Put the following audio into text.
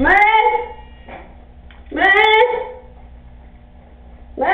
喂喂喂